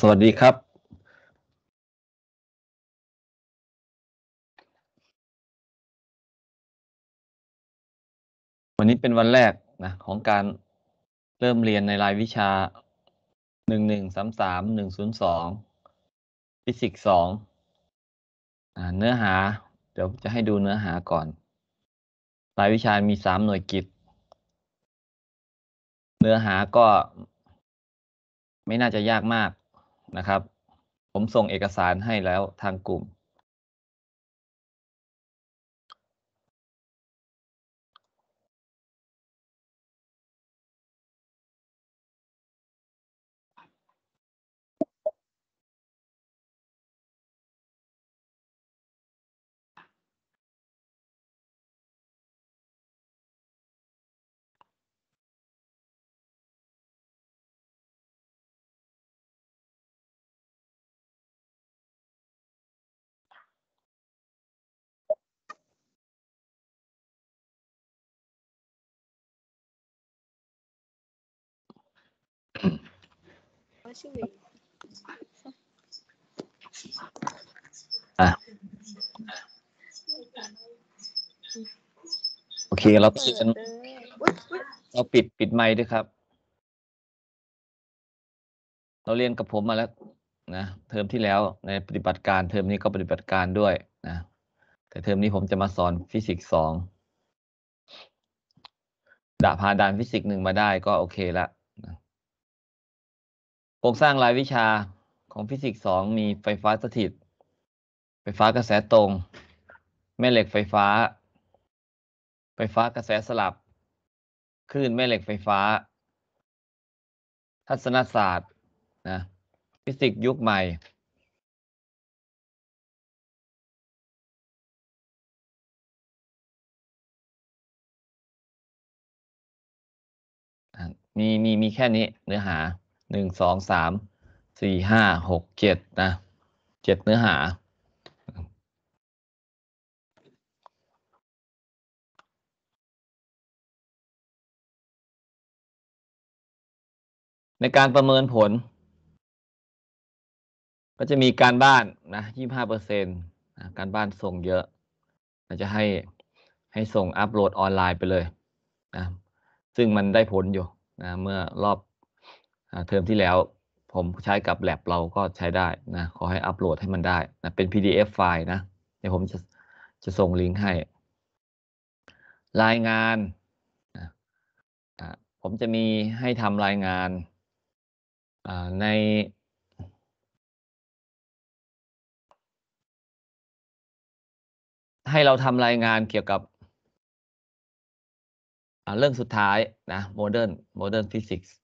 สวัสดีครับ วันนี้เป็นวันแรกนะของการเริ่มเรียนในรายวิชาหนึ่งหนึ่งสามสามหนึ่งศูนย์สองฟิสิกส์สองเนื้อหา เดี๋ยวจะให้ดูเนื้อหาก่อน รายวิชามีสามหน่วยกิจ เนื้อหาก็ไม่น่าจะยากมาก นะครับ ผมส่งเอกสารให้แล้วทางกลุ่ม อะโอเคเราปิดกันเราปิดปิดไมค์ด้วยครับ เราเรียนกับผมมาแล้วนะเทอมที่แล้วในปฏิบัติการเทอมนี้ก็ปฏิบัติการด้วยนะแต่เทอมนี้ผมจะมาสอนฟิสิกส์สองถ้าผ่านฟิสิกส์หนึ่งมาได้ก็โอเคละนะ โครงสร้างรายวิชาของฟิสิกส์สองมีไฟฟ้าสถิต ไฟฟ้ากระแสตรง แม่เหล็กไฟฟ้า ไฟฟ้ากระแสสลับ คลื่นแม่เหล็กไฟฟ้า ทัศนศาสตร์นะฟิสิกส์ยุคใหม่ มีมีมีแค่นี้เนื้อหา หนึ่งสองสามสี่ห้าหกเจ็ดนะเจ็ดเนื้อหา ในการประเมินผล ก็จะมีการบ้านนะยี่ห้าเปอร์เซ็นต์การบ้านส่งเยอะเราจะให้ให้ส่งอัปโหลดออนไลน์ไปเลยนะซึ่งมันได้ผลอยู่นะเมื่อรอบ เทอมที่แล้วผมใช้กับแ l บเราก็ใช้ได้นะ ขอให้อัปโหลดให้มันได้นะเป็น PDF ไฟล์นะ เดี๋ยวผมจะจะส่งลิงก์ให้ รายงานผมจะมีให้ทำรายงานใน ให้เราทำรายงานเกี่ยวกับเรื่องสุดท้ายนะ modern modern physics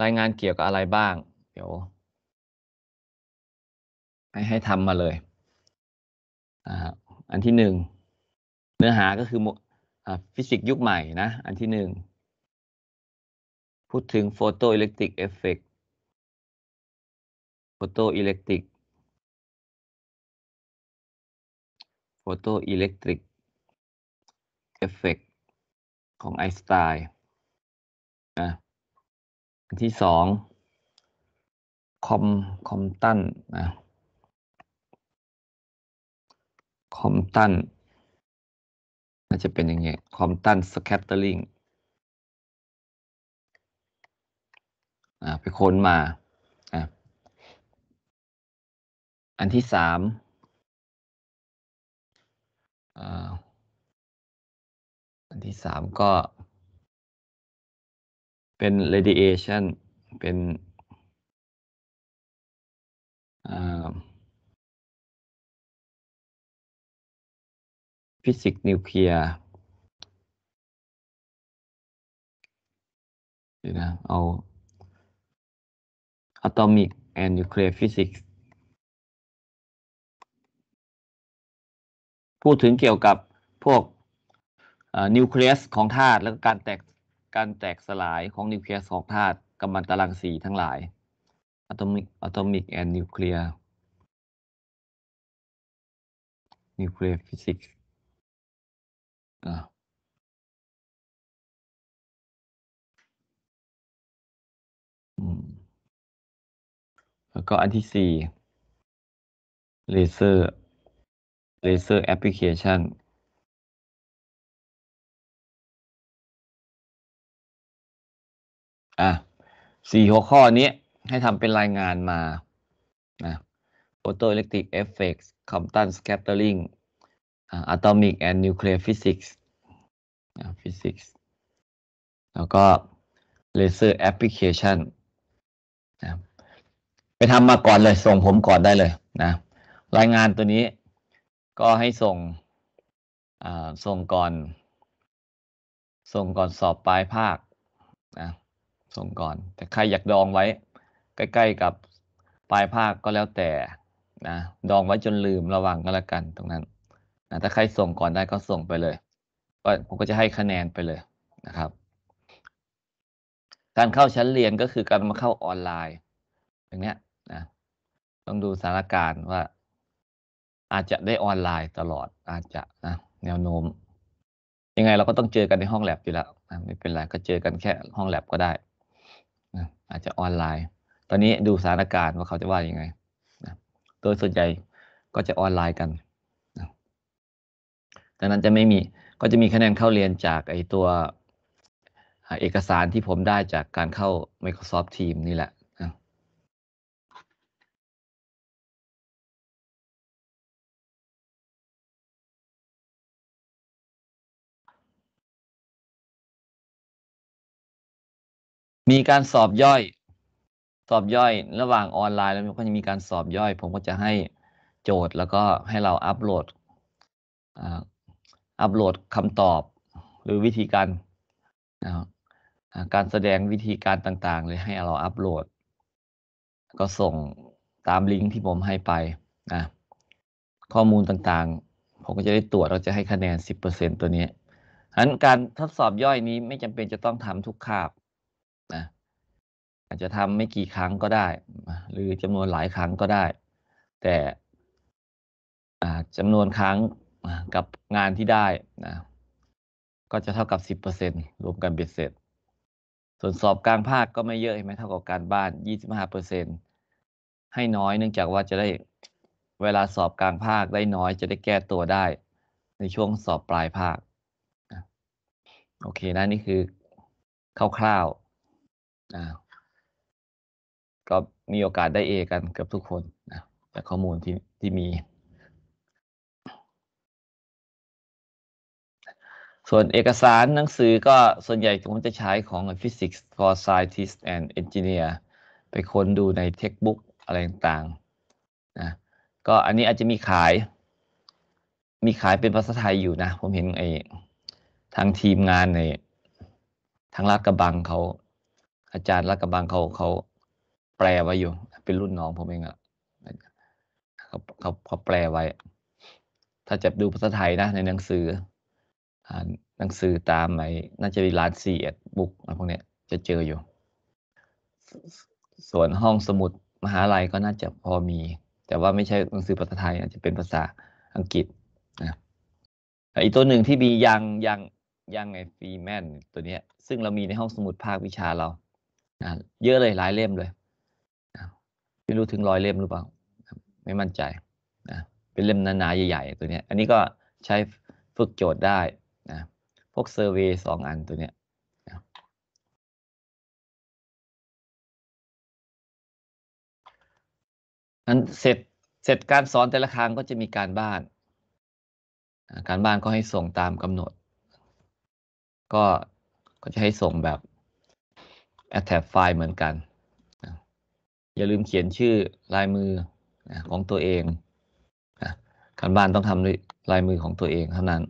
รายงานเกี่ยวกับอะไรบ้าง เดี๋ยวให้ให้ทำมาเลยอันที่หนึ่งเนื้อหาก็คือฟิสิกส์ยุคใหม่นะ อันที่หนึ่งพูดถึง photoelectric effect photoelectric photoelectric effect ของไอน์สไตน์ ที่สองคอมคอมตันนะคอมตันน่าจะเป็นอย่างเงี้ยคอมตันสแคตเตอร์ลิงอ่าไปค้นมาอะอันที่สามอ่าอันที่สามก็ เป็น radiation เป็นฟิสิกส์นิวเคลียร์เดี๋ยวนะ เอา atomic and nuclear physics พูดถึงเกี่ยวกับพวกนิวเคลียสของธาตุแล้วก็การแตก การแตกสลายของนิวเคลียสของธาตุกัมมันตรังสีทั้งหลาย atomic atomic and nuclear nuclear physicsแล้วก็อันที่สี่เลเซอร์ laser application อะสี่หัวข้อนี้ให้ทำเป็นรายงานมานะ Photoelectric Effects Compton Scattering Atomic and Nuclear Physics Physics แล้วก็ Laser Application นะไปทำมาก่อนเลย ส่งผมก่อนได้เลยนะ รายงานตัวนี้ก็ให้ส่งส่งก่อน ส่งก่อนสอบปลายภาคนะ ส่งก่อน แต่ใครอยากดองไว้ ใกล้ ๆกับปลายภาคก็แล้วแต่นะดองไว้จนลืมระวังก็แล้วกันตรงนั้นนะถ้าใครส่งก่อนได้ก็ส่งไปเลยก็ผมก็จะให้คะแนนไปเลยนะครับ การเข้าชั้นเรียนก็คือการมาเข้าออนไลน์อย่างเนี้ยนะต้องดูสถานการณ์ว่า อาจจะได้ออนไลน์ตลอดอาจจะนะแนวโน้ม ยังไงเราก็ต้องเจอกันในห้องแลบอยู่แล้วไม่เป็นไรก็เจอกันแค่ห้องแลบก็ได้ อาจจะออนไลน์ ตอนนี้ดูสถานการณ์ว่าเขาจะว่ายังไงนะโดยส่วนใหญ่ก็จะออนไลน์กันนะดังนั้นจะไม่มีก็จะมีคะแนนเข้าเรียนจากไอตัวเอกสารที่ผมได้จากการเข้า Microsoft Teams นี่แหละ มีการสอบย่อย สอบย่อย ระหว่างออนไลน์แล้วก็จะมีการสอบย่อย ผมก็จะให้โจทย์แล้วก็ให้เราอัปโหลดอัปโหลดคำตอบ หรือวิธีการการแสดงวิธีการต่างๆ เลยให้เราอัปโหลด ก็ส่งตามลิงก์ที่ผมให้ไปนะข้อมูลต่างๆ ผมก็จะได้ตรวจเราจะให้คะแนน 10%ตัวนี้ฉะนั้นการทดสอบย่อยนี้ไม่จำเป็นจะต้องทำทุกคาบ นะอาจจะทำไม่กี่ครั้งก็ได้ หรือจำนวนหลายครั้งก็ได้ แต่จำนวนครั้งกับงานที่ได้นะก็จะเท่ากับ 10%รวมกันเบ็ดเสร็จ ส่วนสอบกลางภาคก็ไม่เยอะใช่ไหมเท่ากับการบ้าน 25%ให้น้อยเนื่องจากว่าจะได้เวลาสอบกลางภาคได้น้อยจะได้แก้ตัวได้ ในช่วงสอบปลายภาค โอเคนะ นี่คือคร่าวๆ นะก็มีโอกาสได้เอกันเกือบทุกคนนะจากข้อมูลที่ที่มี ส่วนเอกสารหนังสือก็ส่วนใหญ่ผมจะใช้ของ Physics for Scientists and Engineer ไปค้นดูในเทคบุ๊กอะไรต่างๆนะก็อันนี้อาจจะมีขาย มีขายเป็นภาษาไทยอยู่นะ ผมเห็นไอ้ทางทีมงานในทางลาดกระบังเขา อาจารย์ลาดกระบังเขาเขาแปลไว้อยู่ เป็นรุ่นน้องผมเองอะเขาเขาเขาแปลไว้ ถ้าจะดูภาษาไทยนะในหนังสือหนังสือตามไหนน่าจะมีร้านซีเอ็ดบุ๊กอะไรพวกนี้จะเจออยู่ ส่วนห้องสมุดมหาลัยก็น่าจะพอมี แต่ว่าไม่ใช่หนังสือภาษาไทยอาจจะเป็นภาษาอังกฤษนะอีกตัวหนึ่งที่มียังยังยังไงฟรีแมนตัวเนี้ย ซึ่งเรามีในห้องสมุดภาควิชาเรา นะเยอะเลยหลายเล่มเลยนะไม่รู้ถึงร้อยเล่มหรือเปล่า ไม่มั่นใจนะเป็นเล่มหนาๆใหญ่ๆตัวเนี้ย อันนี้ก็ใช้ฝึกโจทย์ได้นะพวกเซอร์เวยสองอันตัวเนี้ยนะนั้นเสร็จเสร็จการสอนแต่ละครั้งก็จะมีการบ้าน การบ้านก็ให้ส่งตามกำหนด ก็ก็จะให้ส่งแบบ attach ไฟล์เหมือนกัน อย่าลืมเขียนชื่อลายมือของตัวเองการบ้านต้องทำด้วยลายมือของตัวเองเท่านั้น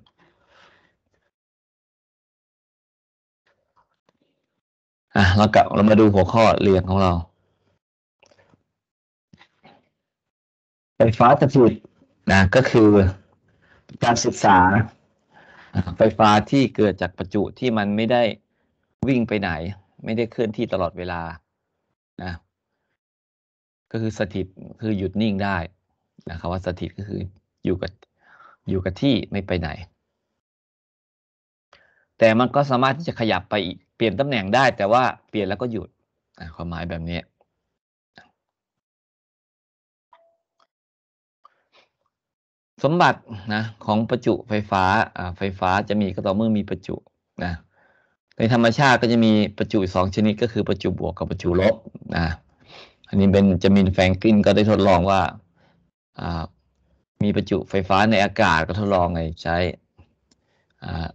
อะเรากลับเรามาดูหัวข้อเรียนของเรา ไฟฟ้าสถิตนะก็คือการศึกษา ไฟฟ้าที่เกิดจากประจุที่มันไม่ได้วิ่งไปไหน ไม่ได้เคลื่อนที่ตลอดเวลานะก็คือสถิตคือหยุดนิ่งได้นะครับว่าสถิตก็คืออยู่กับอยู่กับที่ไม่ไปไหน แต่มันก็สามารถที่จะขยับไปอีกเปลี่ยนตำแหน่งได้ แต่ว่าเปลี่ยนแล้วก็หยุดความหมายแบบนี้สมบัตินะของประจุไฟฟ้าไฟฟ้าจะมีก็ต่อเมื่อมีประจุนะ ในธรรมชาติก็จะมีประจุสองชนิดก็คือประจุบวกกับประจุลบนะอันนี้เป็นจามินแฟรงกินก็ได้ทดลองว่าอ่ามีประจุไฟฟ้าในอากาศก็ทดลองไงใช้อ่า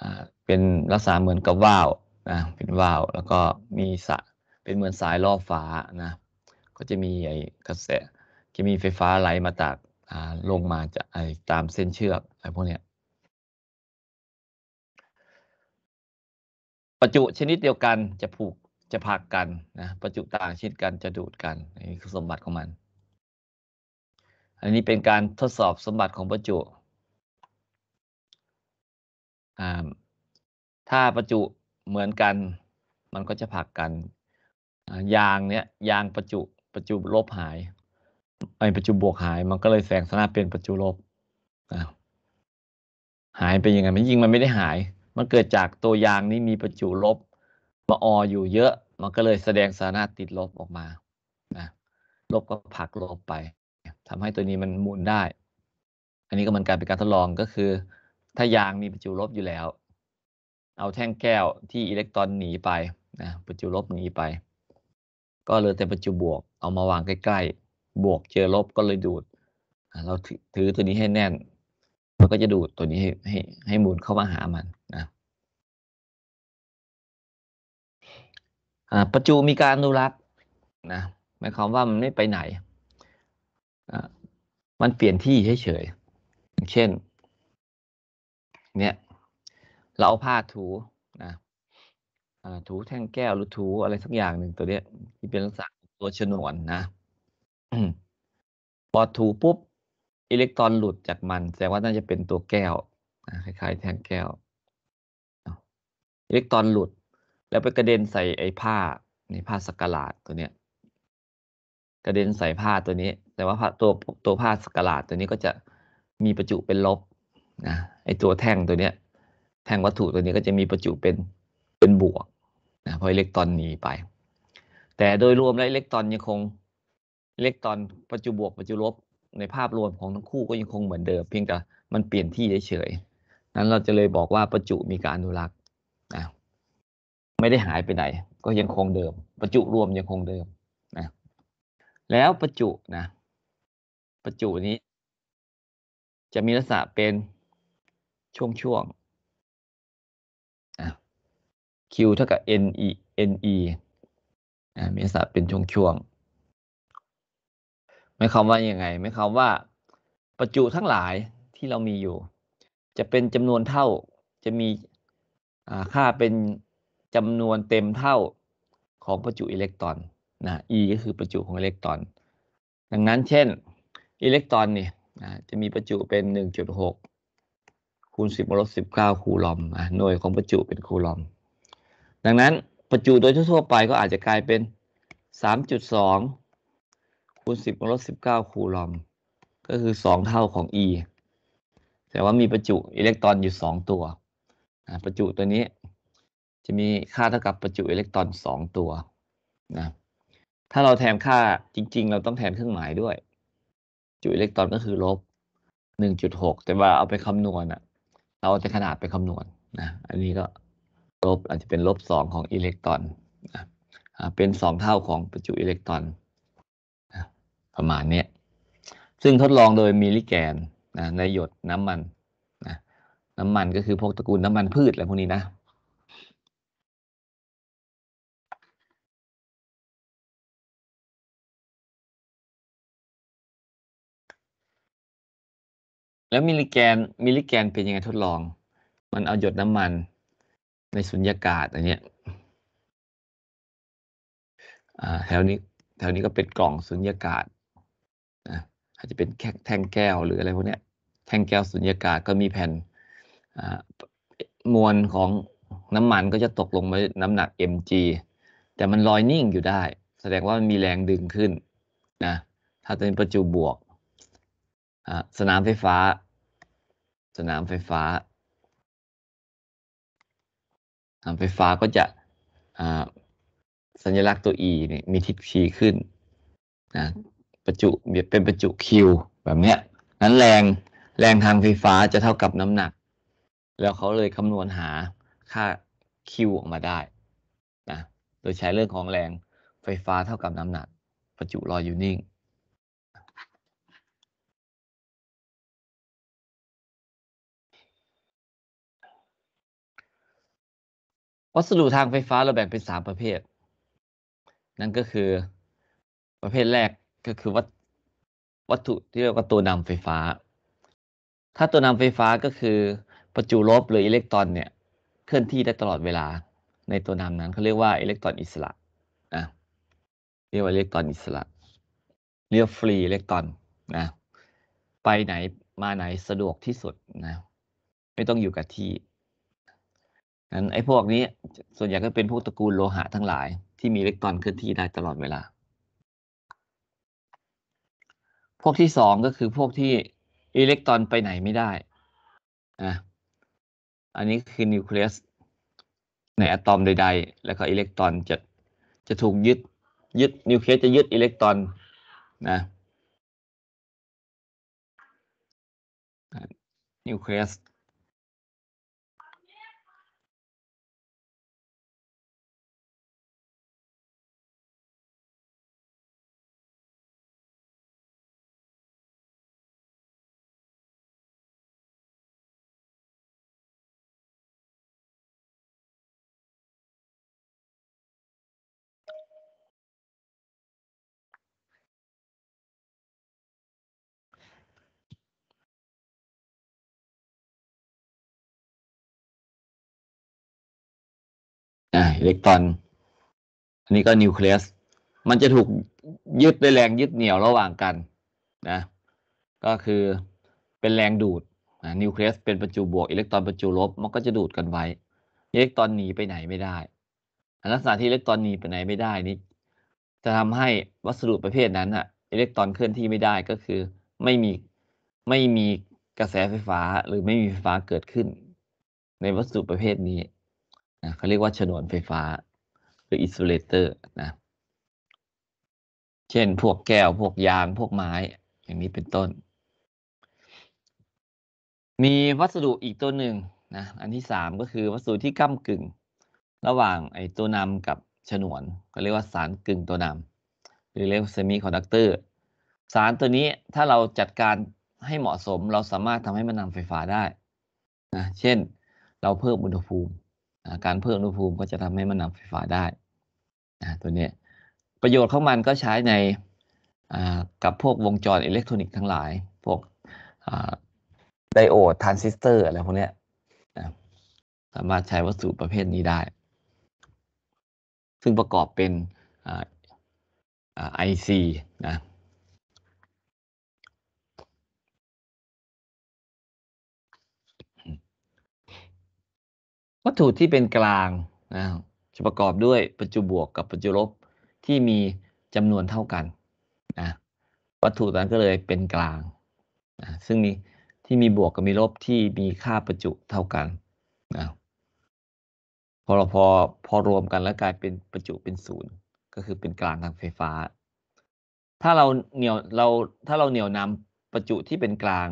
อ่าเป็นลักษณะเหมือนกับว่าวนะเป็นว่าวแล้วก็มีสะเป็นเหมือนสายล่อฟ้านะก็จะมีไอ้กระแสจะมีไฟฟ้าไหลมาจากลงมาจากไอ้ตามเส้นเชือกอะไรพวกเนี้ย ประจุชนิดเดียวกันจะผูกจะผักกันนะประจุต่างชนิดกันจะดูดกันนี่คือสมบัติของมัน อันนี้เป็นการทดสอบสมบัติของประจุอ่าถ้าประจุเหมือนกัน มันก็จะผักกันอ่ายางเนี้ยยางประจุประจุลบหายไอประจุบวกหาย มันก็เลยแสงสนาเป็นประจุลบหายไปยังไงมันยิงมันไม่ได้หาย มันเกิดจากตัวยางนี้มีประจุลบมาอออยู่เยอะ มันก็เลยแสดงสานะติดลบออกมานะลบก็ผลักลบไปทำให้ตัวนี้มันหมุนได้ อันนี้ก็เหมือนกันเป็นการทดลองก็คือ ถ้ายางมีประจุลบอยู่แล้ว เอาแท่งแก้วที่อิเล็กตรอนหนีไปนะประจุลบหนีไป ก็เลยแต่ประจุบวก เอามาวางใกล้ๆ บวกเจอลบก็เลยดูด เราถือตัวนี้ให้แน่น มันก็จะดูดตัวนี้ให้ให้ให้มุนเข้ามาหามันนะประจุมีการอนุรักษ์นะหมายความว่ามันไม่ไปไหนอ่ามันเปลี่ยนที่เฉยๆอย่างเช่น เนี่ย เราเอาผ้าถูนะถูแท่งแก้วหรือถูอะไรสักอย่างหนึ่งตัวเนี้ยที่เป็นลักษณะตัวฉนวนนะพอถูปุ๊บ อิเล็กตรอนหลุดจากมันแสดงว่าน่าจะเป็นตัวแก้วคล้ายๆแท่งแก้วอิเล็กตรอนหลุด แล้วไปกระเด็นใส่ไอ้ผ้าในผ้าสกหลาดตัวเนี้ย กระเด็นใส่ผ้าตัวนี้ แต่ว่าผ้าตัวตัวผ้าสกหลาดตัวนี้ก็จะมีประจุเป็นลบนะไอ้ตัวแท่งตัวเนี้ย แท่งวัตถุตัวนี้ก็จะมีประจุเป็นเป็นบวกนะเพราะอิเล็กตรอนหนีไป แต่โดยรวมแล้วอิเล็กตรอนยังคงอิเล็กตรอนประจุบวกประจุลบ ในภาพรวมของทั้งคู่ก็ยังคงเหมือนเดิมเพียงแต่มันเปลี่ยนที่เฉยๆนั้นเราจะเลยบอกว่าประจุมีการอนุรักษ์นะไม่ได้หายไปไหน ก็ยังคงเดิม ประจุรวมยังคงเดิมนะแล้วประจุนะประจุนี้ จะมีลักษณะเป็นช่วงๆอะ Q เท่ากับ NE NE อ่ามีลักษณะเป็นช่วงๆ หมายความว่ายังไงหมายความว่าประจุทั้งหลายที่เรามีอยู่ จะเป็นจำนวนเท่าจะมีค่าเป็นจำนวนเต็มเท่าของประจุอิเล็กตรอนนะ E ก็คือประจุของอิเล็กตรอน ดังนั้นเช่นอิเล็กตรอนนี่นะจะมีประจุเป็น 1.6 คูณ 10ลบ19 คูลอมอะหน่วยของประจุเป็นคูลอม ดังนั้นประจุโดยทั่วไปก็อาจจะกลายเป็น 3.2 คูณ10ลบ19คูลอม ก็คือ2เท่าของ E แต่ว่ามีประจุอิเล็กตรอนอยู่2ตัว ประจุตัวนี้จะมีค่าเท่ากับประจุอิเล็กตรอน2ตัวนะถ้าเราแทนค่าจริง ๆ เราต้องแทนเครื่องหมายด้วย จุอิเล็กตรอนก็คือลบ1.6แต่ว่าเอาไปคำนวณอะเราเอาแต่ขนาดไปคำนวณนะอันนี้ก็ลบอาจจะเป็นลบ2ของอิเล็กตรอนนะเป็น2เท่าของประจุอิเล็กตรอน ประมาณนี้ซึ่งทดลองโดยมิลลิแกนนะในหยดน้ำมันนะน้ำมันก็คือพวกตระกูลน้ำมันพืชอะไรพวกนี้นะแล้วมิลลิแกนมิลลิแกนเป็นยังไงทดลอง มันเอาหยดน้ำมันในสุญญากาศอันเนี้ยแถวนี้แถวนี้ก็เป็นกล่องสุญญากาศ อาจจะเป็นแท่งแก้วหรืออะไรพวกนี้แท่งแก้วสุญญากาศก็มีแผ่นมวลของน้ำมันก็จะตกลงไปน้ำหนัก mg แต่มันลอยนิ่งอยู่ได้ แสดงว่ามันมีแรงดึงขึ้นนะถ้าเป็นประจุบวกสนามไฟฟ้า สนามไฟฟ้าสนามไฟฟ้าก็จะสัญลักษณ์ตัว E เนี่ยมีทิศชี้ขึ้นนะ ประจุเป็นประจุ Q แบบเนี้ยนั้นแรงแรงทางไฟฟ้าจะเท่ากับน้ำหนัก แล้วเขาเลยคำนวณหาค่า Q ออกมาได้นะโดยใช้เรื่องของแรงไฟฟ้าเท่ากับน้ำหนัก ประจุลอยอยู่นิ่ง วัสดุทางไฟฟ้าเราแบ่งเป็นสามประเภท นั่นก็คือประเภทแรก ก็คือวัตวัตถุที่เรียกว่าตัวนำไฟฟ้า ถ้าตัวนำไฟฟ้าก็คือประจุลบหรืออิเล็กตรอนเนี่ยเคลื่อนที่ได้ตลอดเวลา ในตัวนำนั้นเขาเรียกว่าอิเล็กตรอนอิสระนะเรียกว่าอิเล็กตรอนอิสระ เรียกฟรีอิเล็กตรอนนะไปไหนมาไหนสะดวกที่สุดนะไม่ต้องอยู่กับที่นั้นไอ้พวกนี้ส่วนใหญ่ก็เป็นพวกตระกูลโลหะทั้งหลาย ที่มีอิเล็กตรอนเคลื่อนที่ได้ตลอดเวลา พวกที่สองก็คือพวกที่อิเล็กตรอนไปไหนไม่ได้นะอันนี้คือนิวเคลียสในอะตอมใด ๆ แล้วก็อิเล็กตรอนจะจะถูกยึดยึดนิวเคลียสจะยึดอิเล็กตรอนนะนิวเคลียส อิเล็กตรอน อันนี้ก็นิวเคลียส มันจะถูกยึดด้วยแรงยึดเหนี่ยวระหว่างกันนะ ก็คือเป็นแรงดูดนิวเคลียสเป็นประจุบวกอิเล็กตรอนประจุลบ มันก็จะดูดกันไว้ อิเล็กตรอนหนีไปไหนไม่ได้ ลักษณะที่อิเล็กตรอนหนีไปไหนไม่ได้นี้ จะทำให้วัสดุประเภทนั้นอะอิเล็กตรอนเคลื่อนที่ไม่ได้ก็คือไม่มีไม่มีกระแสไฟฟ้าหรือไม่มีไฟฟ้าเกิดขึ้น ในวัสดุประเภทนี้ นะเขาเรียกว่าฉนวนไฟฟ้าหรือ insulator นะเช่นพวกแก้วพวกยางพวกไม้อย่างนี้เป็นต้น มีวัสดุอีกตัวหนึ่งนะอันที่สามก็คือวัสดุที่ก้ากึ่ง ระหว่างไอ้ตัวนำกับฉนวนก็เรียกว่าสารกึ่งตัวนำหรือเรียกว่า semiconductor สารตัวนี้ถ้าเราจัดการให้เหมาะสมเราสามารถทำให้มันนำไฟฟ้าได้นะเช่น เราเพิ่มอุณหภูมิ การเพิ่มอุณหภูมิก็จะทำให้มันนำไฟฟ้าได้ตัวนี้ประโยชน์ของมันก็ใช้ในกับพวกวงจรอิเล็กทรอนิกส์ทั้งหลาย พวกไดโอดทรานซิสเตอร์อะไรพวกนี้สามารถใช้วัสดุประเภทนี้ได้ ซึ่งประกอบเป็นไอซีนะ วัตถุที่เป็นกลางนะจะประกอบด้วยประจุบวกกับประจุลบที่มีจำนวนเท่ากันนะวัตถุนั้นก็เลยเป็นกลางนะซึ่งมีที่มีบวกกับมีลบที่มีค่าประจุเท่ากันนะพอเราพอพอรวมกันแล้วกลายเป็นประจุเป็นศูนย์ก็คือเป็นกลางทางไฟฟ้า ถ้าเราเหนี่ยวเราถ้าเราเหนี่ยวนำประจุที่เป็นกลาง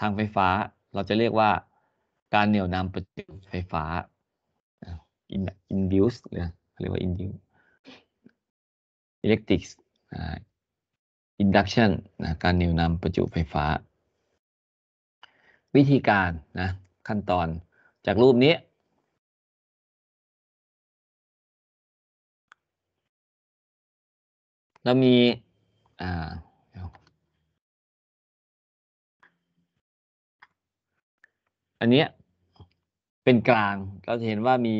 ทางไฟฟ้า เราจะเรียกว่า การเหนี่ยวนำประจุไฟฟ้า induce เรียกว่า induce electric induction นะการเหนี่ยวนำประจุไฟฟ้า วิธีการนะขั้นตอนจากรูปนี้ เรามีอ่าอันนี้ เป็นกลางเราจะเห็นว่ามี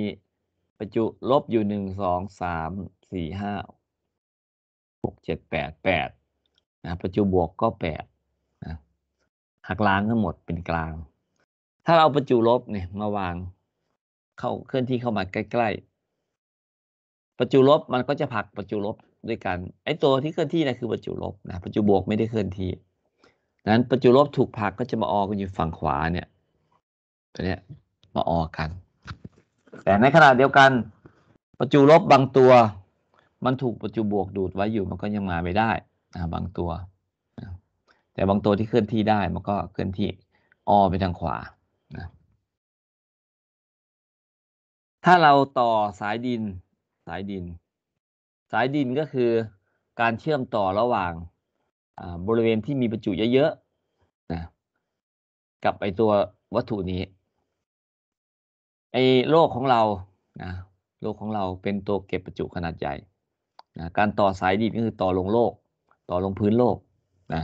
ประจุลบอยู่หนึ่งสองสามสี่ห้าหกเจ็ดแปดแปดนะประจุบวกก็แปดนะหักล้างทั้งหมดเป็นกลาง ถ้าเราประจุลบเนี่ยมาวางเข้าเคลื่อนที่เข้ามาใกล้ๆ ประจุลบมันก็จะผลักประจุลบด้วยกันไอ้ตัวที่เคลื่อนที่นะคือประจุลบนะประจุบวกไม่ได้เคลื่อนที่นั้นประจุลบถูกผลักก็จะมาออกกันอยู่ฝั่งขวาเนี่ยตัวเนี้ย มาออกัน แต่ในขณะเดียวกัน ประจุลบบางตัว มันถูกประจุบวกดูดไว้อยู่มันก็ยังมาไม่ได้นะบางตัว แต่บางตัวที่เคลื่อนที่ได้มันก็เคลื่อนที่ออไปทางขวานะถ้าเราต่อสายดินสายดิน สายดินก็คือการเชื่อมต่อระหว่างบริเวณที่มีประจุเยอะๆนะกับไอตัววัตถุนี้ ไอ้โลกของเรานะโลกของเราเป็นตัวเก็บประจุขนาดใหญ่นะการต่อสายดินก็คือต่อลงโลก ต่อลงพื้นโลกนะ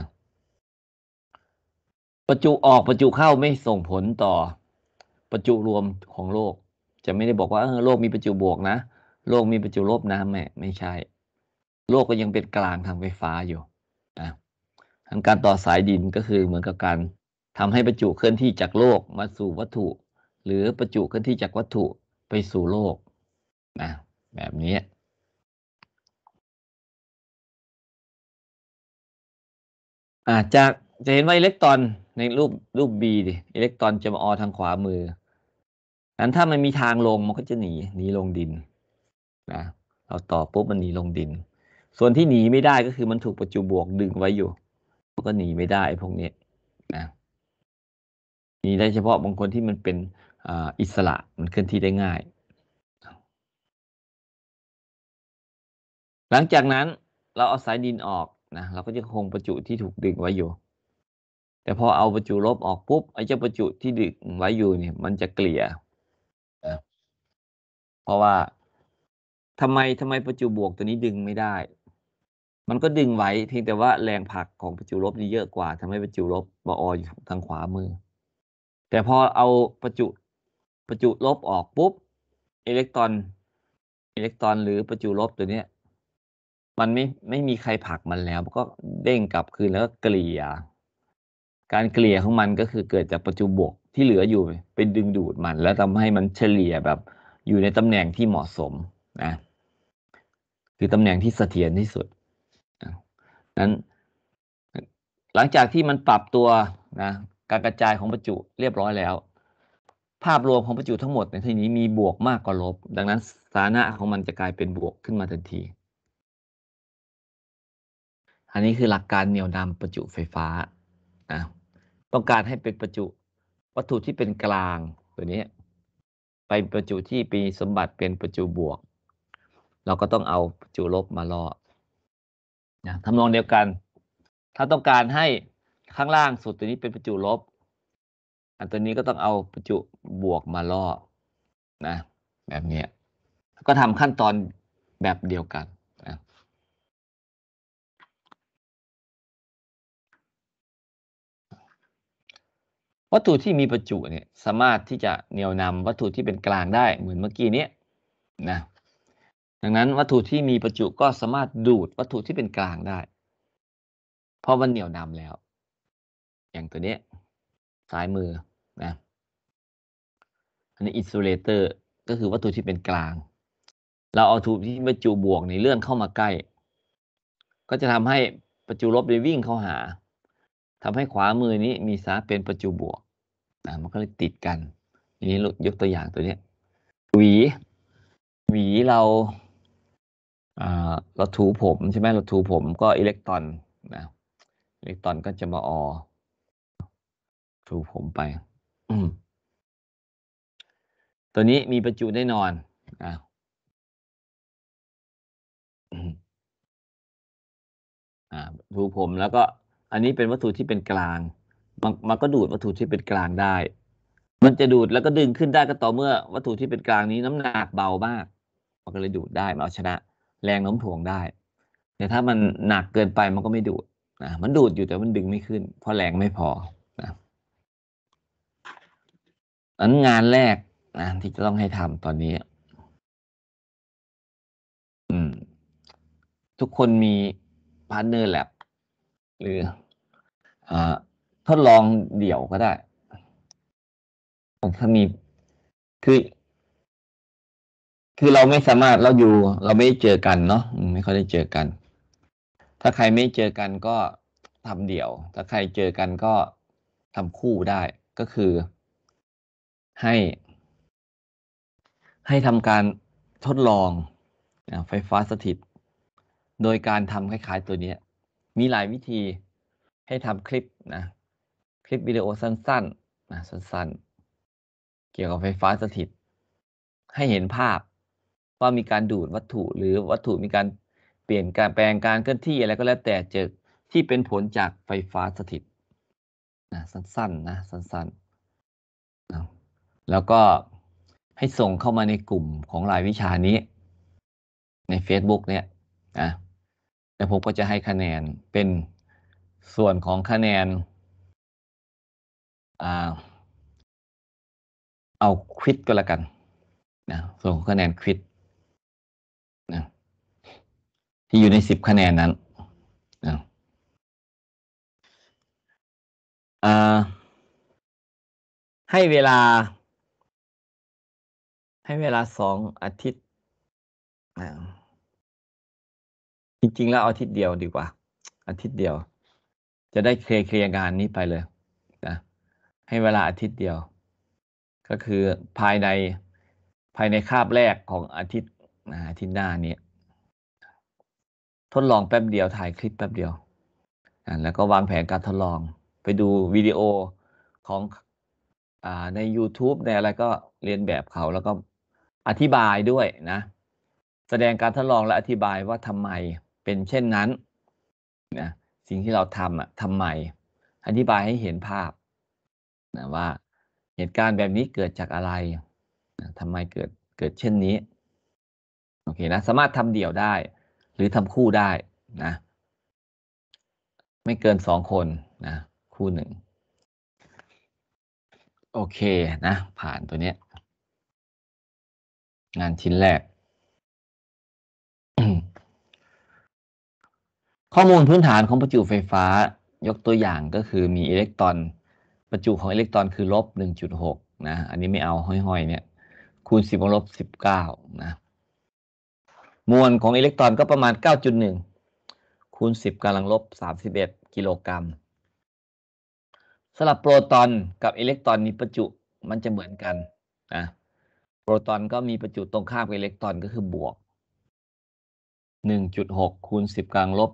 ประจุออกประจุเข้าไม่ส่งผลต่อประจุรวมของโลก จะไม่ได้บอกว่าเออโลกมีประจุบวกนะ โลกมีประจุลบนะไม่ไม่ใช่ โลกก็ยังเป็นกลางทางไฟฟ้าอยู่นะทางการต่อสายดินก็คือเหมือนกับการทำให้ประจุเคลื่อนที่จากโลกมาสู่วัตถุ หรือประจุเคลื่อนที่จากวัตถุไปสู่โลกนะแบบนี้อาจจะจะเห็นว่าอิเล็กตรอนในรูปรูป B ดิอิเล็กตรอนจะมาออทางขวามือนั้นถ้ามันมีทางลงมันก็จะหนีหนีลงดินนะเราต่อปุ๊บมันหนีลงดิน ส่วนที่หนีไม่ได้ก็คือมันถูกประจุบวกดึงไว้อยู่มันก็หนีไม่ได้พวกนี้นะหนีได้เฉพาะบางคนที่มันเป็น อิสระมันเคลื่อนที่ได้ง่าย หลังจากนั้นเราเอาสายดินออกนะเราก็จะคงประจุที่ถูกดึงไว้อยู่ แต่พอเอาประจุลบออกปุ๊บไอ้เจ้าประจุที่ดึงไว้อยู่เนี่ย มันจะเกลี่ยนะเพราะว่าทำไมทำไมประจุบวกตัวนี้ดึงไม่ได้ มันก็ดึงไว้เพียงแต่ว่าแรงผลักของประจุลบนี่เยอะกว่าทำให้ประจุลบมาออยู่ทางขวามือ แต่พอเอาประจุ ประจุลบออกปุ๊บอิเล็กตรอนอิเล็กตรอนหรือประจุลบตัวเนี้ย มันไม่ไม่มีใครผลักมันแล้วมันก็เด้งกลับคืนแล้วก็เกลี่ย การเกลี่ยของมันก็คือเกิดจากประจุบวกที่เหลืออยู่ไปดึงดูดมัน แล้วทำให้มันเฉลี่ยแบบอยู่ในตำแหน่งที่เหมาะสมนะคือตำแหน่งที่เสถียรที่สุดนั้นหลังจากที่มันปรับตัวนะการกระจายของประจุเรียบร้อยแล้ว ภาพรวมของประจุทั้งหมดในที่นี้มีบวกมากกว่าลบ ดังนั้นสถานะของมันจะกลายเป็นบวกขึ้นมาทันที อันนี้คือหลักการเหนี่ยวนำประจุไฟฟ้านะต้องการให้เป็นประจุวัตถุที่เป็นกลางตัวนี้ ไปประจุที่มีสมบัติเป็นประจุบวก เราก็ต้องเอาประจุลบมาล่อนะทำนองเดียวกัน ถ้าต้องการให้ข้างล่างสุดตัวนี้เป็นประจุลบ อันตัวนี้ก็ต้องเอาประจุบวกมาล่อนะ แบบนี้ก็ทำขั้นตอนแบบเดียวกันนะวัตถุที่มีประจุเนี่ยสามารถที่จะเหนี่ยวนำวัตถุที่เป็นกลางได้เหมือนเมื่อกี้นี้นะดังนั้นวัตถุที่มีประจุก็สามารถดูดวัตถุที่เป็นกลางได้ เพราะมันเหนี่ยวนำแล้ว อย่างตัวนี้ซ้ายมือ นะอันนี้อินซูเลเตอร์ก็คือวัตถุที่เป็นกลาง เราเอาถุที่ประจุบวกในเลื่อนเข้ามาใกล้ ก็จะทำให้ประจุลบได้วิ่งเข้าหาทำให้ขวามือนี้มีสาเป็นประจุบวกนะมันก็เลยติดกันทีนี้ยกตัวอย่างตัวนี้หวี หวีเราเราถูผมใช่ไหมเราถูผมก็อิเล็กตรอนนะอิเล็กตรอนก็จะมาออถูผมไป ตัวนี้มีประจุแน่นอนนะอ่าถูผมแล้วก็ อันนี้เป็นวัตถุที่เป็นกลาง มันมันก็ดูดวัตถุที่เป็นกลางได้ มันจะดูดแล้วก็ดึงขึ้นได้ก็ต่อเมื่อ วัตถุที่เป็นกลางนี้น้ำหนักเบามากมันก็เลยดูดได้มาเอาชนะ แรงโน้มถ่วงได้ แต่ถ้ามันหนักเกินไปมันก็ไม่ดูดนะมันดูดอยู่แต่มันดึงไม่ขึ้น เพราะแรงไม่พอ นะอันงานแรกนะที่จะต้องให้ทำตอนนี้ อืม ทุกคนมี partner labหรืออทดลองเดี่ยวก็ได้ถ้ามีคือ คือเราไม่สามารถเราอยู่ เราไม่เจอกันเนาะไม่ค่อยได้เจอกัน ถ้าใครไม่เจอกันก็ทำเดี่ยว ถ้าใครเจอกันก็ทำคู่ได้ก็คือ ให้ ให้ทำการทดลองไฟฟ้าสถิต โดยการทำคล้ายๆตัวนี้ มีหลายวิธีให้ทำคลิปนะคลิปวิดีโอสั้นๆนะสั้นๆ เกี่ยวกับไฟฟ้าสถิต ให้เห็นภาพว่ามีการดูดวัตถุหรือวัตถุมีการเปลี่ยนการแปลงการเคลื่อนที่อะไรก็แล้วแต่เจอที่เป็นผลจากไฟฟ้าสถิตนะสั้นๆนะสั้นๆ แล้วก็ให้ส่งเข้ามาในกลุ่มของรายวิชานี้ ใน Facebook เนี่ยนะแล้วผมก็จะให้คะแนนเป็นส่วนของคะแนนอ่าเอาควิดก็แล้วกันนะส่วนของคะแนนควิดนะที่อยู่ในสิบคะแนนนั้นนะอ่าให้เวลา ให้เวลาสองอาทิตย์จริงๆ แล้วอาทิตย์เดียวดีกว่า อาทิตย์เดียว จะได้เคลียร์เคลียร์งานนี้ไปเลยนะให้เวลาอาทิตย์เดียว ก็คือภายในภายในคาบแรกของอาทิตย์อาทิตย์หน้านี้ทดลองแป๊บเดียวถ่ายคลิปแป๊บเดียวแล้วก็วางแผนการทดลอง ไปดูวิดีโอของอใน YouTube ในอะไรก็เรียนแบบเขาแล้วก็ อธิบายด้วยนะ แสดงการทดลองและอธิบายว่าทำไมเป็นเช่นนั้นนะสิ่งที่เราทำอะทำไม อธิบายให้เห็นภาพนะว่าเหตุการณ์แบบนี้เกิดจากอะไรนะทำไมเกิดเกิดเช่นนี้โอเคนะสามารถทำเดี่ยวได้ หรือทำคู่ได้นะไม่เกินสองคนนะคู่หนึ่งโอเคนะ ผ่านตัวเนี้ย งานชิ้นแรก ข้อมูลพื้นฐานของประจุไฟฟ้ายกตัวอย่างก็คือมีอิเล็กตรอน ประจุของอิเล็กตรอนคือลบ1.6นะ อันนี้ไม่เอาห้อยๆ เนี่ย คูณ 10บวกลบ19 นะ มวลของอิเล็กตรอนก็ประมาณ 9.1 คูณ 10กำลังลบ 31 กิโลกรัมสำหรับโปรตอนกับอิเล็กตรอนนี้ประจุมันจะเหมือนกันนะ โปรตอนก็มีประจุตรงข้ามกับอิเล็กตรอนก็คือบวก 1.6 คูณ 10กำลังลบ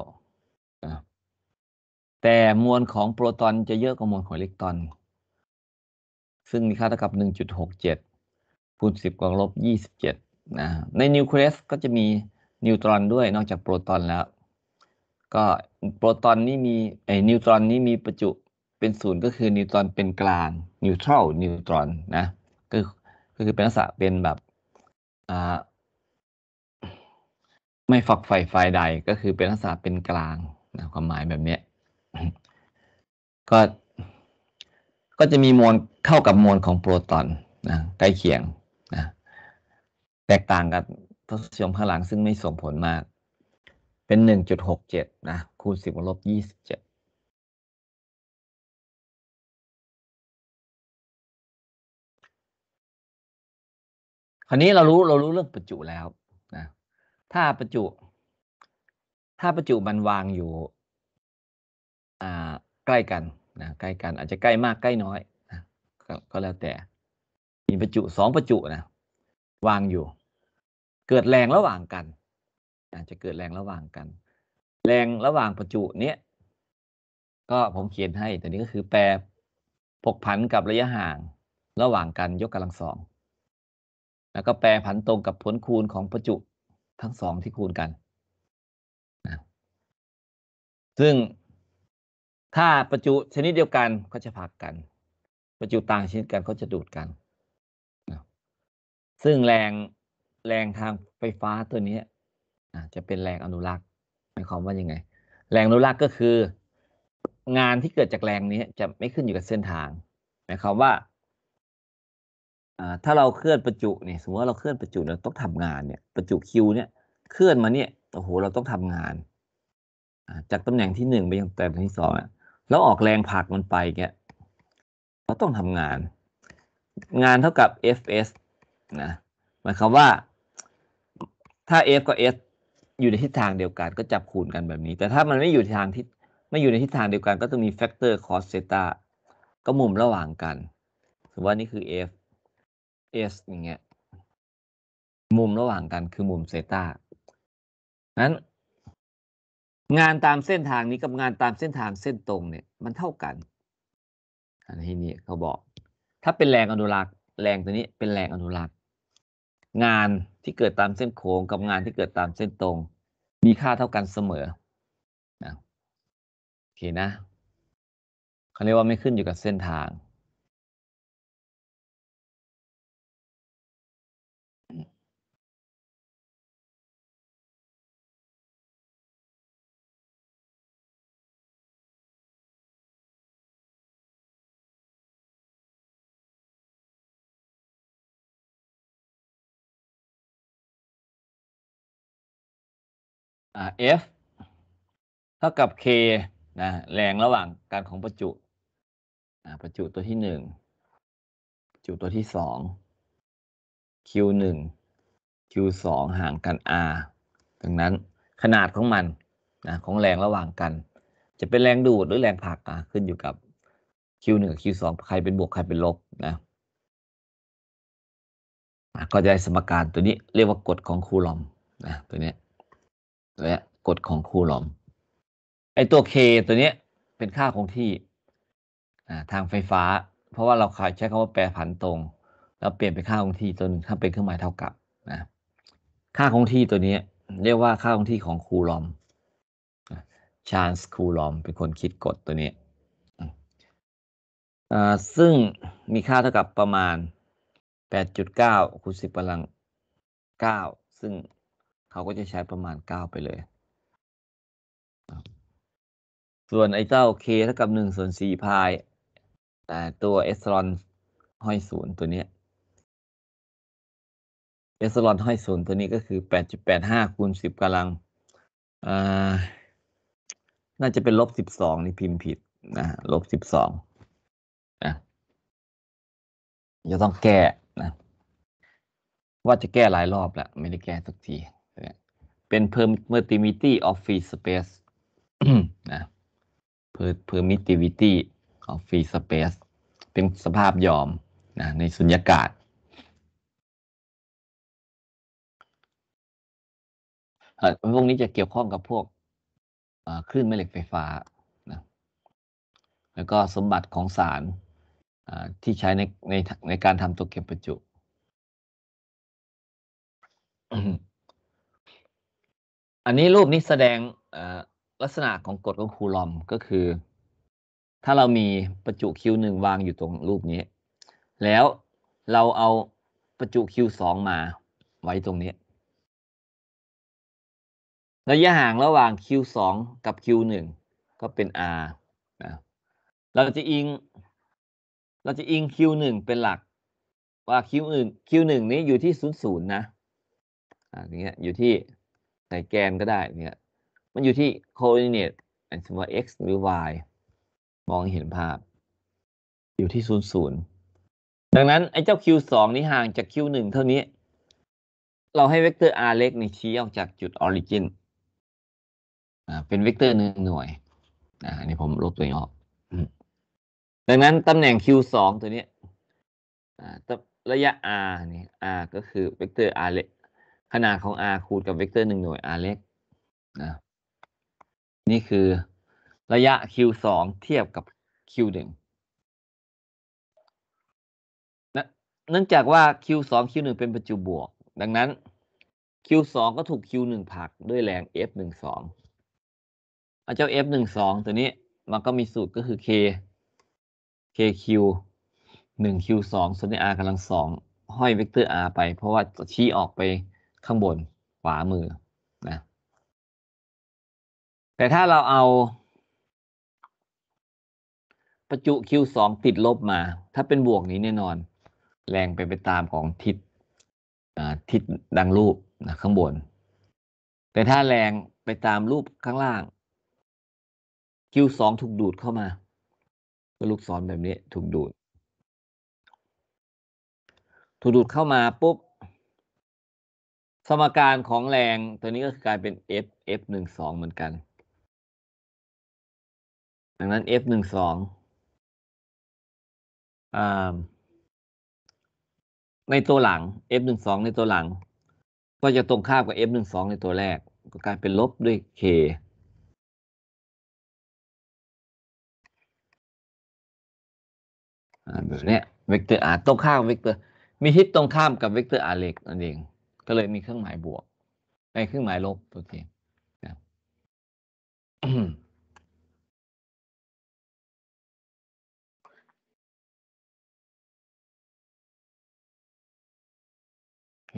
19นะแต่มวลของโปรตอนจะเยอะกว่ามวลของอิเล็กตรอน ซึ่งมีค่าเท่ากับ 1.67 คูณ 10กำลังลบ 27 นะ ในนิวเคลียสก็จะมีนิวตรอนด้วยนอกจากโปรตอนแล้ว ก็โปรตอนนี่มีไอ้นิวตรอนนี่มีประจุเป็นศูนย์ก็คือนิวตรอนเป็นกลางนิวทรัลนิวตรอนนะ คือคือเป็นลักษณะเป็นแบบอ่าไม่ฝักไฟฝ่ใดก็คือเป็นลักษณะเป็นกลางนะความหมายแบบเนี้ยก็ก็จะมีมวลเข้ากับมวลของโปรตอนนะใกล้เคียงนะแตกต่างกับทศนิยมข้างหลังซึ่งไม่ส่งผลมาก เป็นหนึ่งจุดหกเจ็ดนะ คูณ 10ลบยี่สิบ คราวนี้เรารู้เรารู้เรื่องประจุแล้วนะถ้าประจุ ถ้าประจุมันวางอยู่อ่าใกล้กันนะใกล้กัน อาจจะใกล้มากใกล้น้อยนะกก็แล้วแต่ มีประจุสองประจุนะวางอยู่ เกิดแรงระหว่างกันอาจจะเกิดแรงระหว่างกัน แรงระหว่างประจุเนี้ยก็ผมเขียนให้แต่นี้ก็คือแปรผกผันกับระยะห่างระหว่างกันยกกำลังสอง แล้วก็แปรผันตรงกับผลคูณของประจุทั้งสองที่คูณกันนะซึ่งถ้าประจุชนิดเดียวกันก็จะผักกัน ประจุต่างชนิดกันก็จะดูดกันนะซึ่งแรงแรงทางไฟฟ้าตัวนี้จะเป็นแรงอนุรักษ์หมายความว่ายังไง แรงอนุรักษ์ก็คือ งานที่เกิดจากแรงนี้จะไม่ขึ้นอยู่กับเส้นทางหมายความว่า ถ้าเราเคลื่อนประจุเนี่ยสมมติว่าเราเคลื่อนประจุเราต้องทำงานเนี่ยประจุคิวเนี่ยเคลื่อนมาเนี่ยโอ้โหเราต้องทำงาน จากตำแหน่งที่หนึ่งไปยังตำแหน่งที่สองแล้วออกแรงผลักมันไปเนี่ยเราต้องทำงาน งานเท่ากับ Fs นะหมายความว่าถ้า F กับ S อยู่ในทิศทางเดียวกันก็จับคูณกันแบบนี้ แต่ถ้ามันไม่อยู่ทางทิศไม่อยู่ในทิศทางเดียวกัน ก็ต้องมี factor cos เซตาก็มุมระหว่างกันถือว่านี่คือ F S อย่างเงี้ย มุมระหว่างกันคือมุม theta นั้น งานตามเส้นทางนี้กับงานตามเส้นทางเส้นตรงเนี่ย มันเท่ากัน อันที่นี้เขาบอก ถ้าเป็นแรงอนุรักษ์แรงตัวนี้เป็นแรงอนุรักษ์งานที่เกิดตามเส้นโค้งกับงานที่เกิดตามเส้นตรง มีค่าเท่ากันเสมอนะโอเคนะเขาเรียกว่าไม่ขึ้นอยู่กับเส้นทาง F เท่ากับ K นะแรงระหว่างการของประจุอ่าประจุตัวที่หนึ่งประจุตัวที่สอง Q หนึ่ง Q สองห่างกัน R ดังนั้นขนาดของมันนะของแรงระหว่างกัน จะเป็นแรงดูดหรือแรงผลักอะขึ้นอยู่กับ Q หนึ่งกับ Q สองใครเป็นบวกใครเป็นลบนะอะก็จะได้สมการตัวนี้เรียกว่ากฎของคูลอมนะตัวเนี้ ยและกฎของคูลอม ไอตัว K ตัวเนี้ยเป็นค่าคงที่ทางไฟฟ้า เพราะว่าเราใช้คำว่าแปรผันตรง แล้วเปลี่ยนเป็นค่าคงที่ตัวนึงถ้าเป็นเครื่องหมายเท่ากับนะค่าคงที่ตัวนี้เรียกว่าค่าคงที่ของคูลอมชาร์ลส์คูลอมเป็นคนคิดกฎตัวนี้ซึ่งมีค่าเท่ากับประมาณ 8.9คูณ10กำลัง 9 ซึ่ง เขาก็จะใช้ประมาณ 9 ไปเลย ส่วนไอ้เจ้า k เท่ากับ1ส่วน4พายแต่ตัวเอสลอนห้อยศูนย์ตัวนี้เอสลอนห้อยศูนย์ตัวนี้ก็คือ 8.85คูณ10กำลังอ่าน่าจะเป็นลบ12นี่พิมพ์ผิดนะลบ12นะจะต้องแก้นะ ว่าจะแก้หลายรอบแล้ว ไม่ได้แก้สักที เป็น permittivity of free space นะ permittivity of free space เป็นสภาพยอมนะในสุญญากาศ พวกนี้จะเกี่ยวข้องกับพวกคลื่นแม่เหล็กไฟฟ้านะแล้วก็สมบัติของสารที่ใช้ในในในการทำตัวเก็บประจุ อันนี้รูปนี้แสดงลักษณะของกฎของคูลอมก็คือ ถ้าเรามีประจุ Q1 วางอยู่ตรงรูปนี้ แล้วเราเอาประจุ Q2 มาไว้ตรงนี้ ระยะห่างระหว่าง Q2 กับ Q1 ก็เป็น R นะเราจะอิง เราจะอิง Q1 เป็นหลัก ว่า Q1 Q1 นี้อยู่ที่00นะอ่าอย่างเงี้ยอยู่ที่ ใส่แกนก็ได้เนี่ยมันอยู่ที่ coordinate สมมติว่า x หรือ y มองเห็นภาพ อยู่ที่0 0ดังนั้น ไอ้เจ้า q 2นี้ห่างจาก q 1เท่านี้ เราให้เวกเตอร์ r เล็กนี่ชี้ออกจากจุด origin อ่าเป็นเวกเตอร์หนึ่งหน่วยอ่าอันนี้ผมลบตัวนี้ออกดังนั้นตำแหน่ง q 2ตัวนี้อ่าระยะ r นี่ r ก็คือเวกเตอร์ r เล็ก ขนาดของ r คูณกับเวกเตอร์หนึ่งหน่วย r เล็กนะนี่คือระยะ q 2 เทียบกับ q 1 นะเนื่องจากว่า q 2 q 1 เป็นประจุบวก ดังนั้น q 2 ก็ถูก q 1ผลักด้วยแรง f 1 2 เอาเจ้า f 1 2 ตัวนี้มันก็มีสูตรก็คือ k kq 1 q 2ส่วนใน r กำลังสองห้อยเวกเตอร์ r ไป เพราะว่าชี้ออกไป ข้างบนขวามือนะแต่ถ้าเราเอาประจุ Q2 ติดลบมา ถ้าเป็นบวกนี้แน่นอน แรงไปไปตามของทิศทิศดังรูปนะข้างบน แต่ถ้าแรงไปตามรูปข้างล่าง Q2 ถูกดูดเข้ามา ก็ลูกศรแบบนี้ถูกดูด ถูกดูดเข้ามาปุ๊บ สมการของแรงตัวนี้ก็กลายเป็น F F หนึ่งสองเหมือนกัน ดังนั้น F หนึ่งสองในตัวหลัง F หนึ่งสองในตัวหลัง ก็จะตรงข้ามกับ F หนึ่งสองในตัวแรก ก็กลายเป็นลบด้วย K แบบนี้เวกเตอร์ r ตรงข้ามเวกเตอร์ มีทิศตรงข้ามกับเวกเตอร์ r เล็กนั่นเอง ก็เลยมีเครื่องหมายบวกในเครื่องหมายลบตัวทีนะโอเค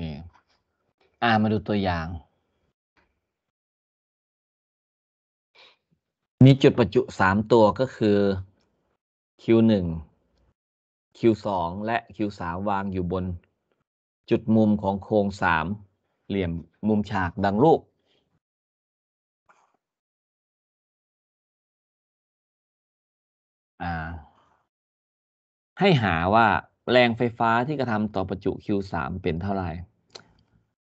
อ่ามาดูตัวอย่าง มีจุดประจุสามตัวก็คือ Q หนึ่ง Q สองและ Q สามวางอยู่บน จุดมุมของโครงสามเหลี่ยมมุมฉากดังรูป ให้หาว่าแรงไฟฟ้าที่กระทำต่อประจุ Q3 เป็นเท่าไหร่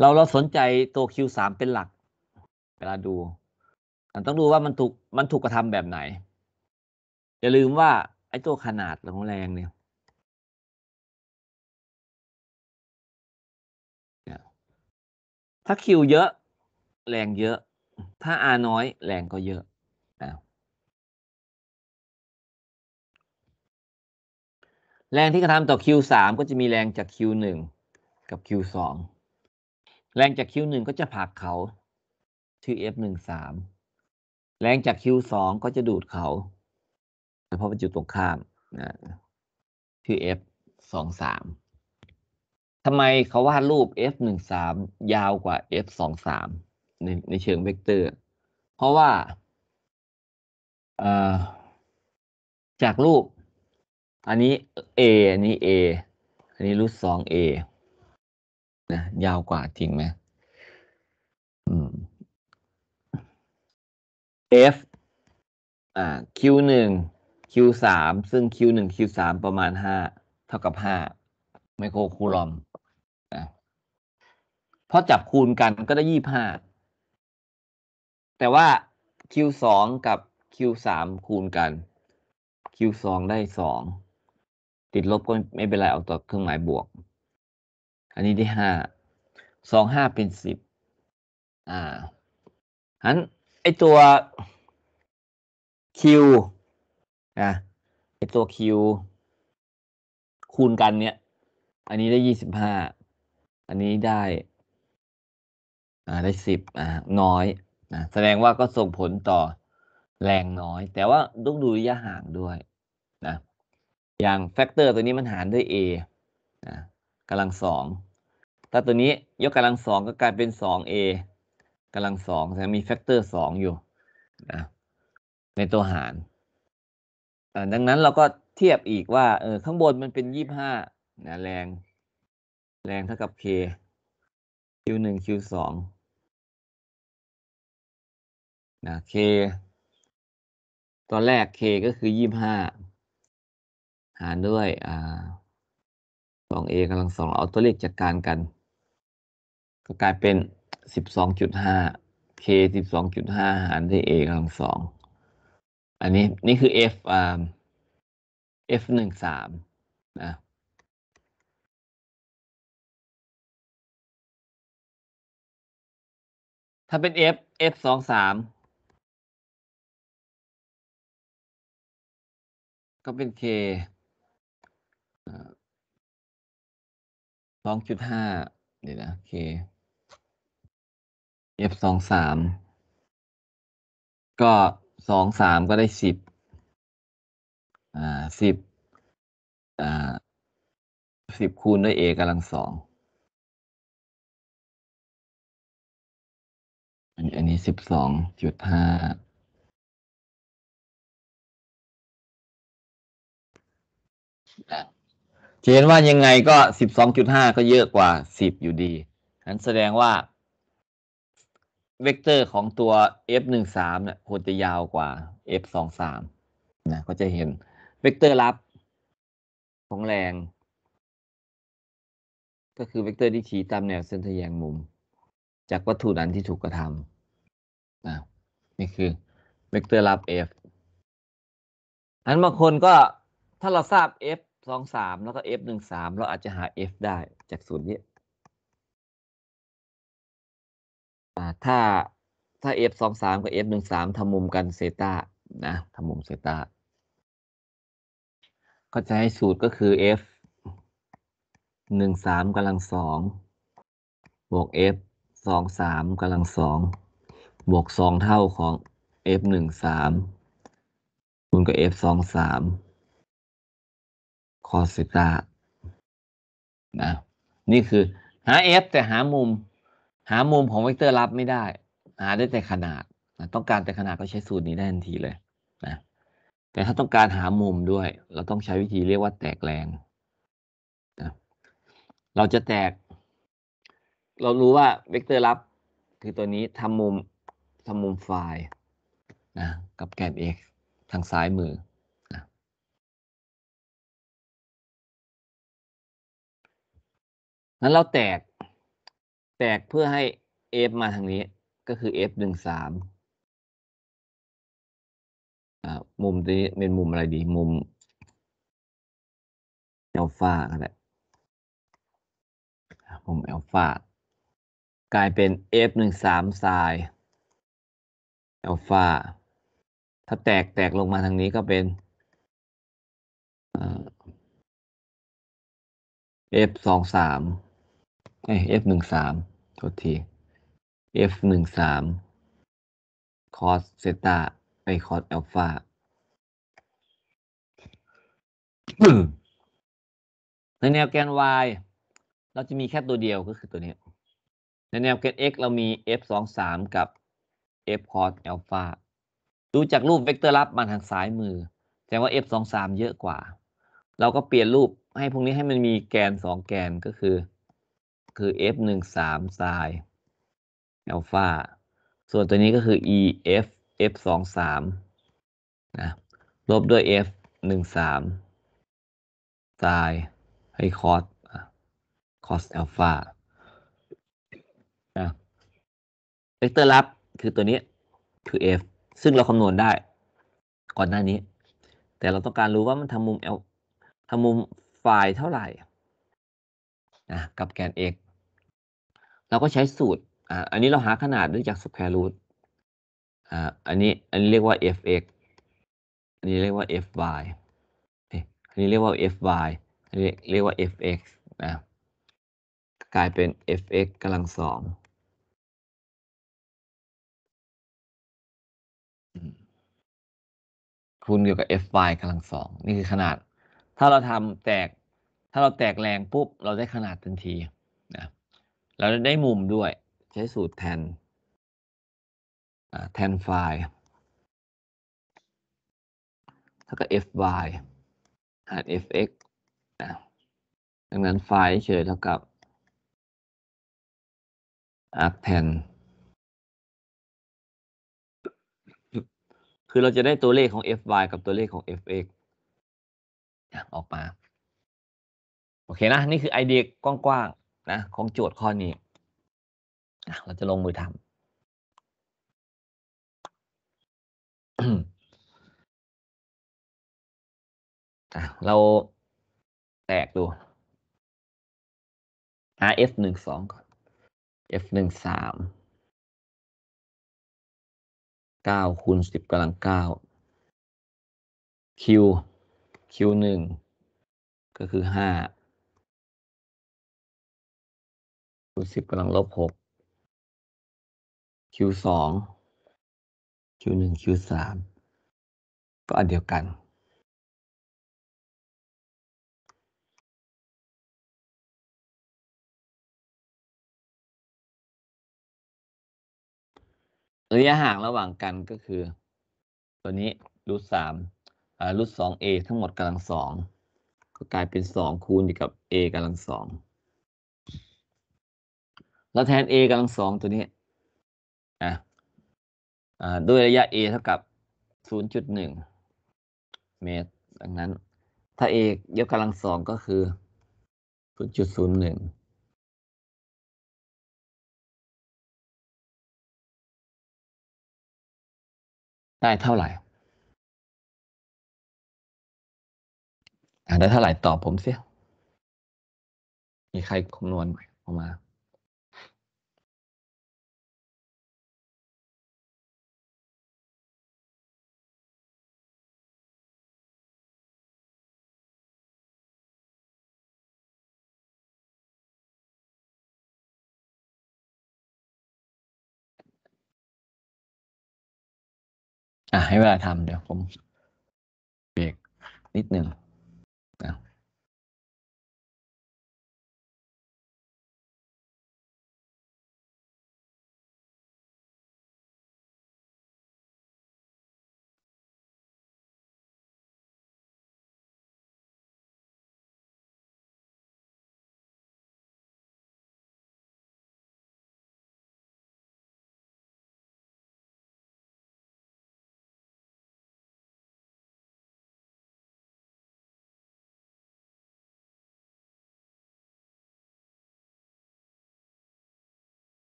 เราเราสนใจตัว Q3 เป็นหลัก เวลาดูมันต้องดูว่ามันถูกมันถูกกระทำแบบไหน อย่าลืมว่าไอ้ตัวขนาดของแรงเนี่ย ถ้า Q เยอะ แรงเยอะ ถ้า R น้อย แรงก็เยอะแรงที่กระทำต่อ Q3 ก็จะมีแรงจาก Q1 กับ Q2 แรงจาก Q1 ก็จะผลักเขา ชื่อ F13 แรงจาก Q2 ก็จะดูดเขา เพราะเป็นจุดตรงข้ามนะชื่อ F23 ทำไมเขาวาดรูป F13 ยาวกว่า F23 ในในเชิงเวกเตอร์ เพราะว่าจากรูป อันนี้ A อันนี้ A อันนี้รูทสอง A นะยาวกว่าจริงไหมอืม F อ่า Q หนึ่ง Q สามซึ่ง Q หนึ่ง Q สามประมาณห้าเท่ากับห้าไมโครคูลอม พอจับคูณกันก็ได้ยี่ห้าแต่ว่า Q สองกับ Q สามคูณกัน Q สองได้สองติดลบก็ไม่เป็นไรเอาตัวเครื่องหมายบวก อันนี้ได้ห้าสองห้าเป็นสิบอ่าอันไอตัว Q นะไอตัว Q คูณกันเนี่ย อันนี้ได้ยี่สิบห้า อันนี้ได้ อ่าได้สิบอ่าน้อยนะแสดงว่าก็ส่งผลต่อแรงน้อย แต่ว่าต้องดูระยะห่างด้วยนะอย่าง factor ตัวนี้มันหารด้วย a นะกำลังสองถ้าตัวนี้ยกกำลังสองก็กลายเป็นสอง a กำลังสองแต่มี factor สองอยู่นะในตัวหารดังนั้นเราก็เทียบอีกว่าเออข้างบนมันเป็นยี่ห้านะแรง แรงเท่ากับ k q หนึ่ง q สอง นะ k ตอนแรก k ก็คือยี่บห้าหารด้วยอ่าสอง a กำลังสองเอาตัวเลขจัดการกัน ก็กลายเป็นสิบสองจุดห้า k สิบสองจุดห้าหารด้วย a กำลังสองอันนี้นี่คือ f อ่า f หนึ่งสามนะถ้าเป็น f f สองสาม ก็เป็น k สองจุดห้าเดี๋ยวนะ k f สองสามก็สองสามก็ได้สิบอ่าสิบอ่าสิบคูณด้วย a กำลังสองอันอันนี้สิบสองจุดห้า จะเห็นว่ายังไงก็สิบสองจุดห้าก็เยอะกว่าสิบอยู่ดีนั้นแสดงว่า เวกเตอร์ของตัว f หนึ่งสามเนี่ยควรจะยาวกว่า f สองสามนะก็จะเห็นเวกเตอร์ลัพธ์ของแรง ก็คือเวกเตอร์ที่ชี้ตามแนวเส้นทะแยงมุม จากวัตถุนั้นที่ถูกกระทำนะนี่คือเวกเตอร์รับ f อันบางคนก็ถ้าเราทราบ f สองสามแล้วก็ f หนึ่งสามเราอาจจะหา f ได้จากส่วนนี้ถ้าถ้า f สองสามกับ f หนึ่งสามทำมุมกันเซตานะทำมุมเซตาก็จะให้สูตรก็คือ f หนึ่งสามกำลังสองบวก f สองสามกำลังสองบวกสองเท่าของ f หนึ่งสามคูณกับ f สองสาม cos ซิตานะนี่คือหา f แต่หามุม หามุมของเวกเตอร์ลับไม่ได้ หาได้แต่ขนาดนะต้องการแต่ขนาดก็ใช้สูตรนี้ได้ทันทีเลยนะแต่ถ้าต้องการหามุมด้วย เราต้องใช้วิธีเรียกว่าแตกแรงนะเราจะแตก เรารู้ว่าเวกเตอร์ลับ คือตัวนี้ทำมุมทำมุมไฟล์นะกับแกน x ทางซ้ายมือ นั้นเราแตก แตกเพื่อให้ f มาทางนี้ ก็คือ f หนึ่งสามมุมนี้เป็นมุมอะไรดี มุมเอลฟาก็ได้มุมเอลฟากลายเป็น f หนึ่งสามไซน์เอลฟาถ้าแตกแตกลงมาทางนี้ก็เป็น f สองสาม เอ้ย f หนึ่งสามโทษที f หนึ่งสาม cos เซตาไป cos อัลฟาในแนวแกน y เราจะมีแค่ตัวเดียวก็คือตัวนี้ในแนวแกน x เรามี f สองสามกับ f cos อัลฟาดูจากรูปเวกเตอร์ลับมาทางซ้ายมือแสดงว่า f สองสามเยอะกว่า เราก็เปลี่ยนรูปให้พวกนี้ให้มันมีแกนสองแกนก็คือ คือ f หนึ่งสามไซน์อัลฟาส่วนตัวนี้ก็คือ e f f สองสามนะลบด้วย f หนึ่งสามไซน์ให้ cos cos อัลฟานะเวกเตอร์ลับคือตัวนี้คือ f ซึ่งเราคำนวณได้ ก่อนหน้านี้ แต่เราต้องการรู้ว่ามันทำมุม L ทำมุมไฟล์เท่าไหร่นะกับแกน x เราก็ใช้สูตรอ่าอันนี้เราหาขนาดด้วยจาก square root อ่าอันนี้อันนี้เรียกว่า fx อันนี้เรียกว่า fy อันนี้เรียกว่า fy อันนี้เรียกว่า fx นะกลายเป็น fx กำลังสองคูณเกี่ยวกับ fy กำลังสองนี่คือขนาด ถ้าเราทำแตก ถ้าเราแตกแรงปุ๊บ เราได้ขนาดทันทีนะ เราได้มุมด้วย ใช้สูตรแทนแทนไฟเท่ากับ fy หาร fx นะดังนั้นไฟเฉยเท่ากับ arctan คือเราจะได้ตัวเลขของ fy กับตัวเลขของ fx ออกมา โอเคนะ นี่คือไอเดียกว้างๆ นะของโจทย์ข้อนี้เราจะลงมือทำเราแตกดูหา f หนึ่งสองก่อน f หนึ่งสามเก้าคูณสิบกำลังเก้า q q หนึ่งก็คือห้า คูณสิบกำลังลบหก q สอง q หนึ่ง q สามก็อันเดียวกัน ระยะห่างระหว่างกันก็คือ ตัวนี้รูทสามรูทสอง a ทั้งหมดกำลังสองก็กลายเป็นสองคูณอยู่กับ a กำลังสอง เราแทน a กำลังสองตัวนี้นะด้วยระยะ a เท่ากับ 0.1 เมตร ดังนั้น ถ้า a ยกกำลังสองก็คือ 0.01ได้เท่าไหร่ได้เท่าไหร่ตอบผมเสีย มีใครคำนวณออกมา อะให้เวลาทำเดี๋ยวผมเบรกนิดหนึ่ง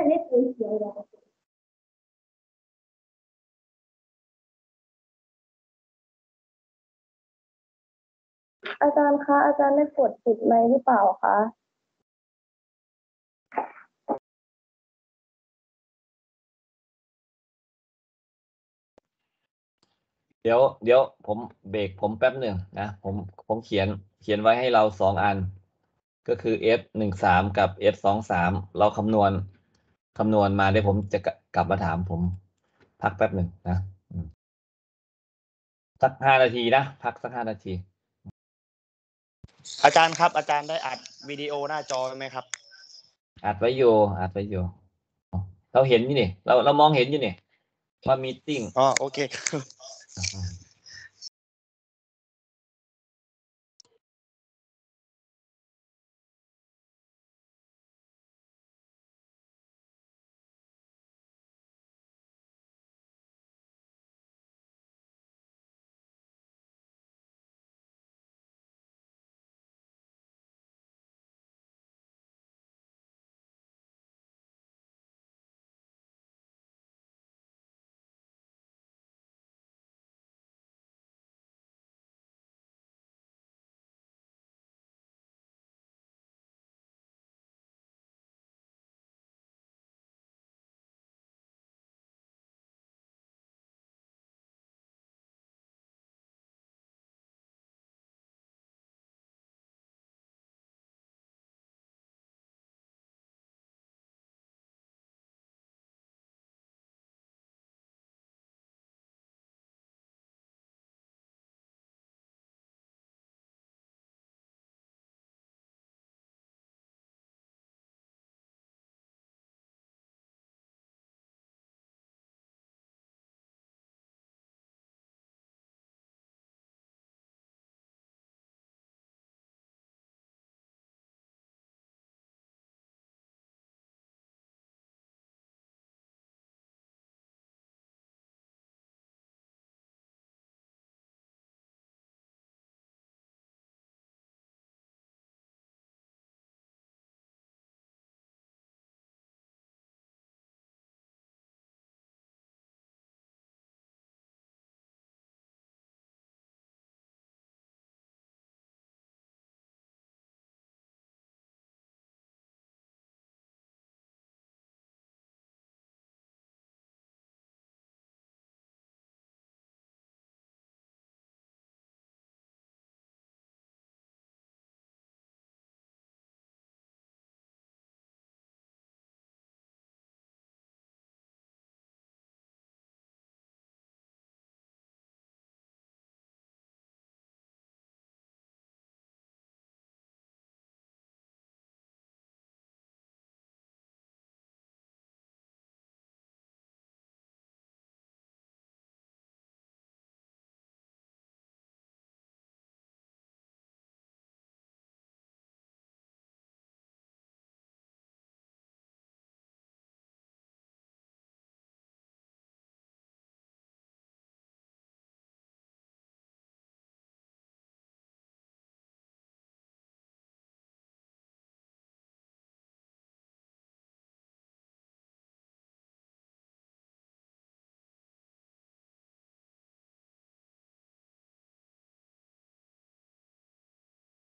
ไม่ได้ซื้อเสียงเลยอาจารย์คะ อาจารย์ได้กดปิดไหมหรือเปล่าคะเดี๋ยวเดี๋ยวผมเบรกผมแป๊บหนึ่งนะผมผมเขียนเขียนไว้ให้เราสองอัน ก็คือ f หนึ่งสามกับ f สองสามเราคำนวณ คำนวณมาเดี๋ยวผมจะกลับกลับมาถามผมพักแป๊บหนึ่งนะอืมสักห้านาทีนะ พักสักห้านาที อาจารย์ครับ อาจารย์ได้อัดวิดีโอหน้าจอไหมครับ อัดไว้อยู่อัดไว้อยู่เราเห็นอยู่นี่เราเรามองเห็นอยู่นี่ว่ามีติ้งอ๋อโอเคครับอ่า